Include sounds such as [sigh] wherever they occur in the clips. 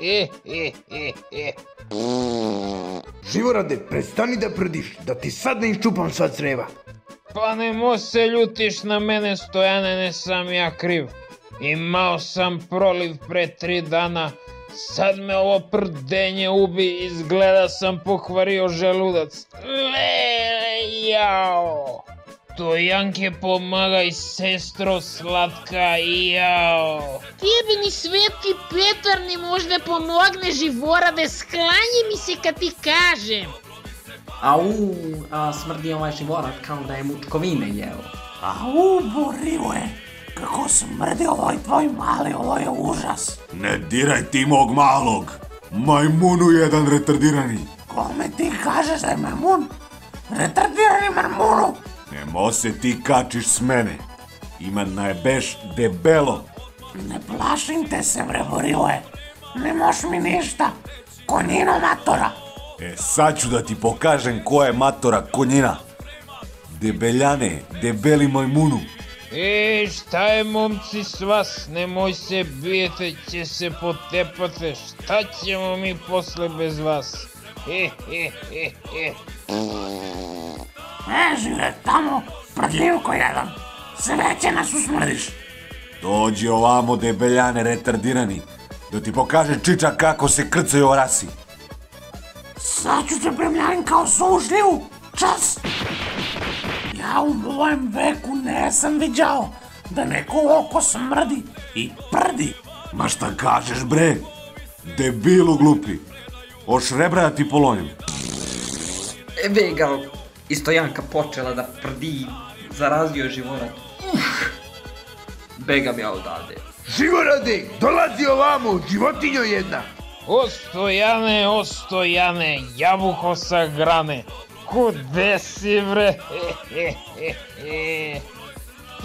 e, e, e, e. Živorade, prestani da prdiš, da ti sad ne iščupam sva creva. Pa ne mo se ljutiš na mene, Stojane, ne sam ja kriv. Imao sam proliv pre tri dana, sad me ovo prdenje ubi, izgleda sam pokvario želudac. Le, jao. Stojanke, pomagaj, sestro slatka, jao. Tebi ni Sveti Petar ne može da pomogne Živorade, sklanji mi se kad ti kažem. Au, a smrdi ovaj živorat kao da je mučkovine jeo. Au, Borive, kako smrdi ovoj tvoj mali, ovo je užas. Ne diraj ti mog malog. Majmunu jedan retardirani. Kome ti kažeš da je mamun? Retardirani marmunu. Nemo se ti kačiš s mene. Ima najbeš debelo. Ne plašim te se, bre, Borive. Ne moš mi ništa. Konjino matora. E sad ću da ti pokažem ko je matora konjina. Debeljane, debeli majmunu. E, šta je momci s vas? Nemoj se bijete, će se potepate. Šta ćemo mi posle bez vas? He, he, he, he. Žive tamo, prdljivko jedan. Sve će nas usmrdiš. Dođi ovamo debeljane retardirani. Da ti pokaže čiča kako se krcaju orasi. Sad ću te premljavim kao sušljivu. Čas! Ja u mojem veku nesam viđao da neko oko smrdi i prdi. Ma šta kažeš bre? Debilu glupi. Oš rebraja ti polonjem. Ga, i stojanka počela da prdi, zarazio je živorat. Begam ja odavde. Živorade, dolazi ovamo, životinjo jedna. O Stojane, o Stojane, jabuko sa grane. Kude si bre? [laughs]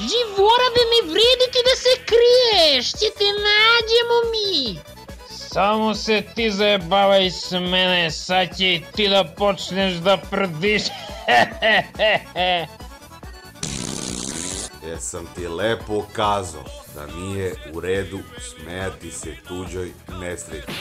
Živorade, ne vredi ti da se kriješ, će te nađemo mi. Samo se ti zajebavaj s mene, sad će i ti da počneš da prdiš. [laughs] Jesam ti lepo kazao da nije u redu smejati se tuđoj nesreći.